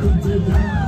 could deny.